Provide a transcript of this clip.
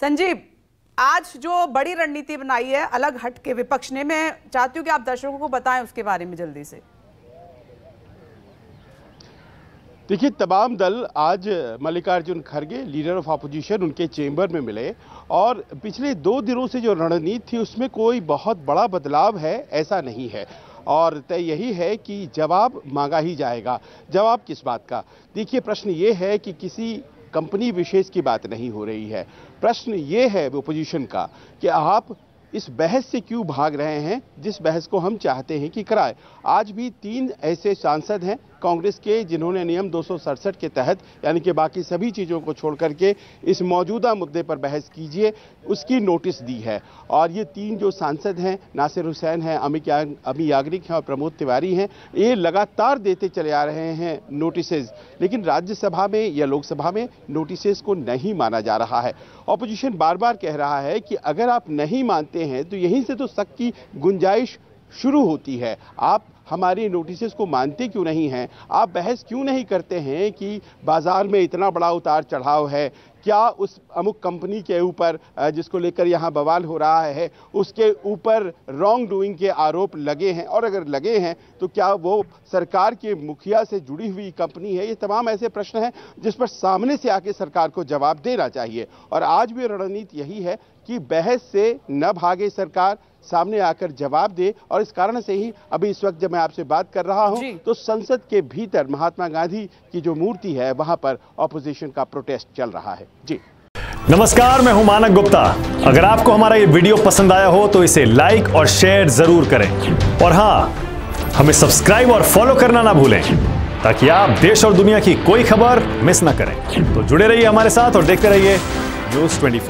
संजीव, आज जो बड़ी रणनीति बनाई है अलग हट के विपक्ष ने, मैं चाहती हूँ कि आप दर्शकों को बताएँ उसके बारे में जल्दी से। देखिए, तमाम दल आज मल्लिकार्जुन खड़गे लीडर ऑफ़ अपोजिशन उनके चेंबर में मिले और पिछले दो दिनों से जो रणनीति थी, उसमें कोई बहुत बड़ा बदलाव है, ऐसा नहीं है। और तय यही है कि जवाब मांगा ही जाएगा। जवाब किस बात का? देखिए, प्रश्न ये है कि किसी कंपनी विशेष की बात नहीं हो रही है। प्रश्न ये है ओपोजिशन का कि आप इस बहस से क्यों भाग रहे हैं, जिस बहस को हम चाहते हैं कि कराए। आज भी तीन ऐसे सांसद हैं कांग्रेस के, जिन्होंने नियम दो सौ सड़सठ के तहत, यानी कि बाकी सभी चीज़ों को छोड़ करके इस मौजूदा मुद्दे पर बहस कीजिए, उसकी नोटिस दी है। और ये तीन जो सांसद हैं, नासिर हुसैन हैं, अमित अमी याग्रिक हैं और प्रमोद तिवारी हैं, ये लगातार देते चले आ रहे हैं नोटिस लेकिन राज्यसभा में या लोकसभा में नोटिस को नहीं माना जा रहा है। ऑपोजिशन बार बार कह रहा है कि अगर आप नहीं मानते हैं तो यहीं से तो शक की गुंजाइश शुरू होती है। आप हमारी नोटिस को मानते क्यों नहीं हैं? आप बहस क्यों नहीं करते हैं कि बाज़ार में इतना बड़ा उतार चढ़ाव है? क्या उस अमुक कंपनी के ऊपर जिसको लेकर यहाँ बवाल हो रहा है, उसके ऊपर रॉन्ग डूइंग के आरोप लगे हैं? और अगर लगे हैं तो क्या वो सरकार के मुखिया से जुड़ी हुई कंपनी है? ये तमाम ऐसे प्रश्न हैं, जिस पर सामने से आके सरकार को जवाब देना चाहिए। और आज भी रणनीति यही है कि बहस से न भागे सरकार सामने आकर जवाब दे और इस कारण से ही अभी इस वक्त जब मैं आपसे बात कर रहा हूँ तो संसद के भीतर महात्मा गांधी की जो मूर्ति है वहाँ पर ऑपोजिशन का प्रोटेस्ट चल रहा है। जी। नमस्कार मैं हूँ मानक गुप्ता। अगर आपको हमारा ये वीडियो पसंद आया हो तो इसे लाइक और शेयर ज़रूर करें। और हाँ हमें सब्सक्राइब और फॉलो करना ना भूलें ताकि आप देश और दुनिया की कोई खबर मिस ना करें। तो जुड़े रहिए हमारे साथ और देखते रहिए न्यूज़ 24